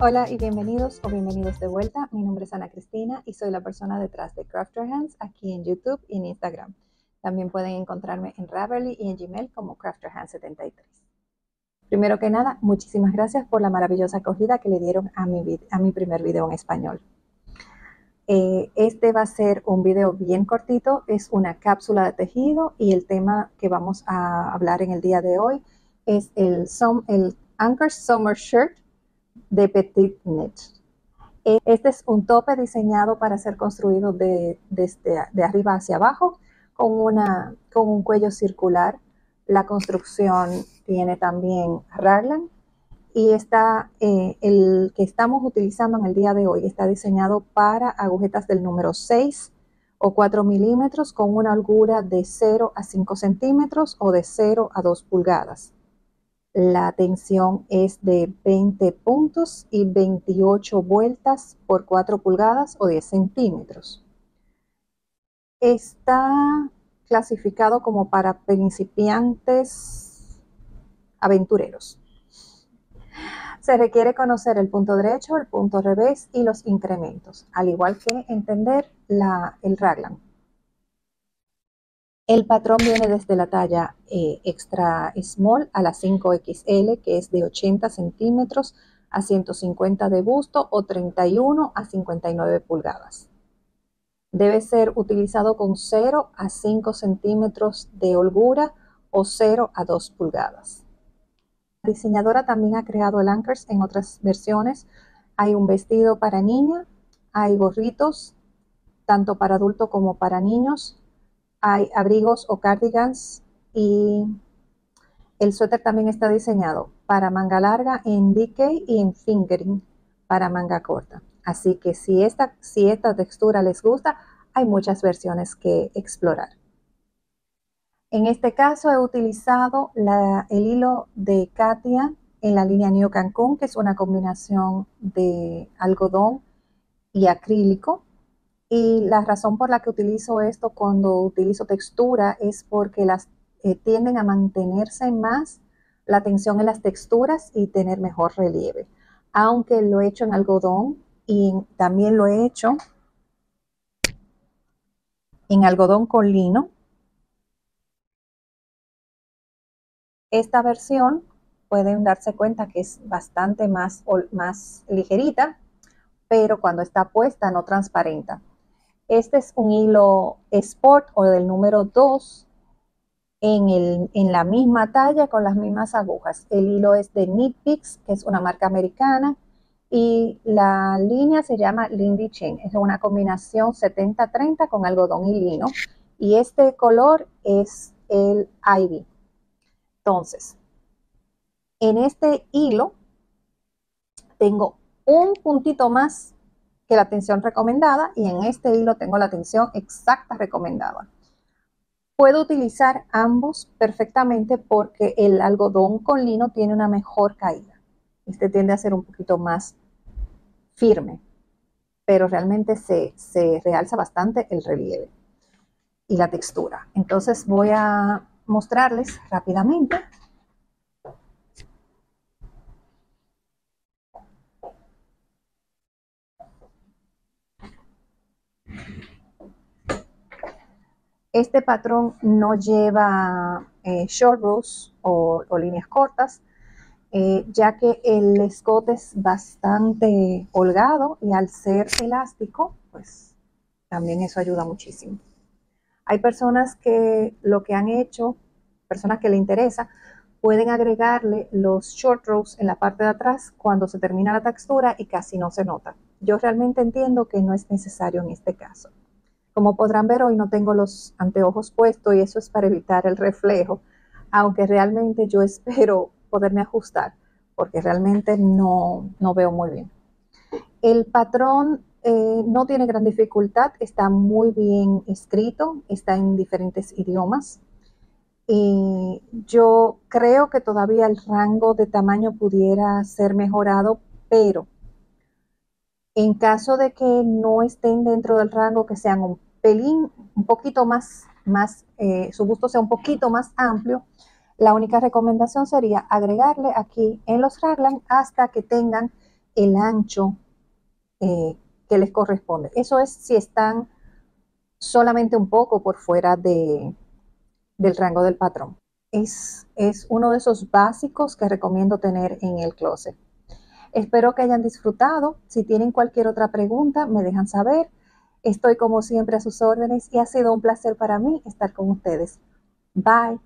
Hola y bienvenidos o bienvenidos de vuelta. Mi nombre es Ana Cristina y soy la persona detrás de Crafter Hands aquí en YouTube y en Instagram. También pueden encontrarme en Ravelry y en Gmail como Crafter Hands 73. Primero que nada, muchísimas gracias por la maravillosa acogida que le dieron a mi, a mi primer video en español. Eh, este va a ser un video bien cortito, es una cápsula de tejido y el tema que vamos a hablar en el día de hoy es el Anchor Summer Shirt de Petit Knit. Eh, este es un tope diseñado para ser construido de, desde de arriba hacia abajo con, una, con un cuello circular. La construcción tiene también raglan y está, eh, el que estamos utilizando en el día de hoy está diseñado para agujetas del número 6 o 4 milímetros con una holgura de 0 a 5 centímetros o de 0 a 2 pulgadas. La tensión es de 20 puntos y 28 vueltas por 4 pulgadas o 10 centímetros. Está clasificado como para principiantes aventureros. Se requiere conocer el punto derecho, el punto revés y los incrementos, al igual que entender el raglan. El patrón viene desde la talla eh, extra small a la 5XL, que es de 80 centímetros a 150 de busto o 31 a 59 pulgadas. Debe ser utilizado con 0 a 5 centímetros de holgura o 0 a 2 pulgadas. La diseñadora también ha creado el anchors en otras versiones. Hay un vestido para niña, hay gorritos, tanto para adulto como para niños, hay abrigos o cardigans y el suéter también está diseñado para manga larga en decay y en fingering para manga corta. Así que si esta, si esta textura les gusta, hay muchas versiones que explorar. En este caso he utilizado el hilo de Katia en la línea New Cancún, que es una combinación de algodón y acrílico. Y la razón por la que utilizo esto cuando utilizo textura es porque las eh, tienden a mantenerse más la tensión en las texturas y tener mejor relieve. Aunque lo he hecho en algodón y también lo he hecho en algodón con lino. Esta versión pueden darse cuenta que es bastante más, más ligerita, pero cuando está puesta no transparenta. Este es un hilo Sport o del número 2 en, en, la misma talla con las mismas agujas. El hilo es de Knit Picks, que es una marca americana, y la línea se llama Lindy Chain. Es una combinación 70-30 con algodón y lino. Y este color es el Ivy. Entonces, en este hilo tengo un puntito más que la tensión recomendada y en este hilo tengo la tensión exacta recomendada. Puedo utilizar ambos perfectamente porque el algodón con lino tiene una mejor caída. Este tiende a ser un poquito más firme, pero realmente se, se realza bastante el relieve y la textura. Entonces voy a mostrarles rápidamente Este patrón no lleva eh, short rows o, líneas cortas, eh, ya que el escote es bastante holgado y al ser elástico, pues también eso ayuda muchísimo. Hay personas que lo que han hecho, personas que le interesa, pueden agregarle los short rows en la parte de atrás cuando se termina la textura y casi no se nota. Yo realmente entiendo que no es necesario en este caso. Como podrán ver, hoy no tengo los anteojos puestos y eso es para evitar el reflejo, aunque realmente yo espero poderme ajustar porque realmente no, veo muy bien. El patrón eh, no tiene gran dificultad, está muy bien escrito, está en diferentes idiomas. Y yo creo que todavía el rango de tamaño pudiera ser mejorado, pero en caso de que no estén dentro del rango, que sean un pelín, un poquito más, más eh, su busto sea un poquito más amplio, la única recomendación sería agregarle aquí en los raglan hasta que tengan el ancho eh, que les corresponde. Eso es si están solamente un poco por fuera de, del rango del patrón. Es, es uno de esos básicos que recomiendo tener en el closet. Espero que hayan disfrutado. Si tienen cualquier otra pregunta, me dejan saber. Estoy como siempre a sus órdenes y ha sido un placer para mí estar con ustedes. Bye.